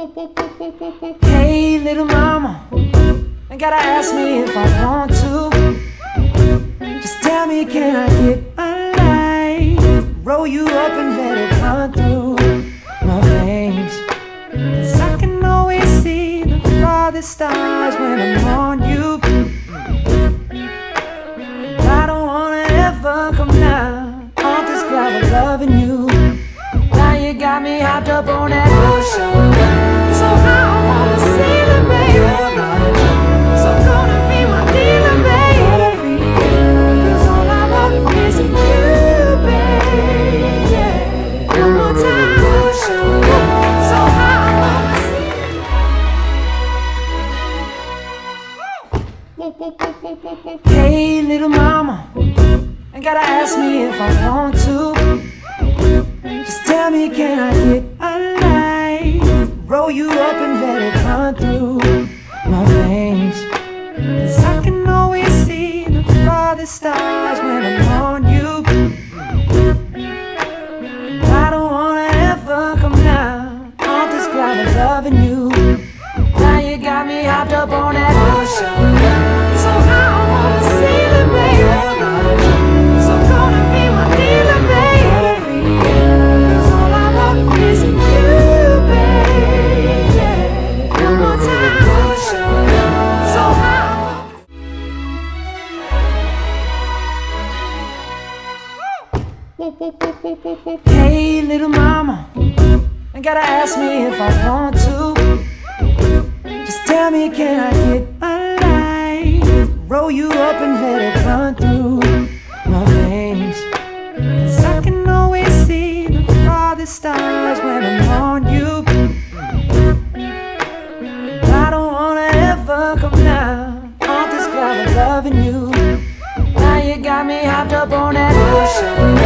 Hey, little mama, you gotta ask me if I want to. Just tell me, can I get a light? Roll you up and let it run through my veins. Cause I can always see the farthest stars when I'm on you. I don't wanna ever come down off this cloud of loving you. Me hopped up on that. So I wanna see the baby. So gonna be my dealer, baby. Cause all I want is you, baby. Yeah. One more time. So I wanna see Hey, little mama, you gotta ask me if I want to. Tell me, can I get a light? Roll you up and let it run through my veins. Cause I can always see the farthest stars when I'm on you. I don't wanna ever come down off this cloud of loving you. Now you got me hopped up on that ocean. Hey, little mama, you gotta ask me if I want to. Just tell me, can I get a light? Roll you up and let it run through my veins. Cause I can always see the farthest stars when I'm on you. I don't wanna ever come down off this cloud of loving you. Now you got me hopped up on that